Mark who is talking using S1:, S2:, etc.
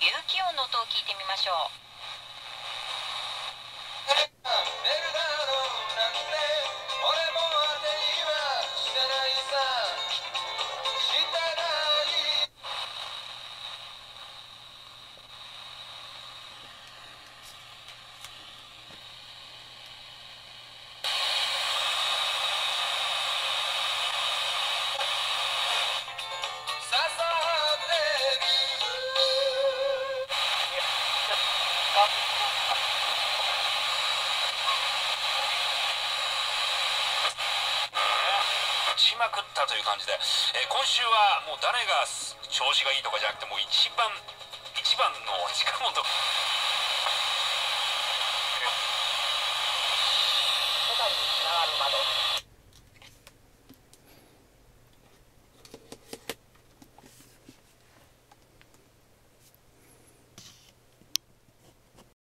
S1: 有機音の音を聞いてみましょう。
S2: しまくったという感じで、えー今週はもう誰が調子がいいとかじゃなくてもう一番一番の近本
S3: 世界につながる窓。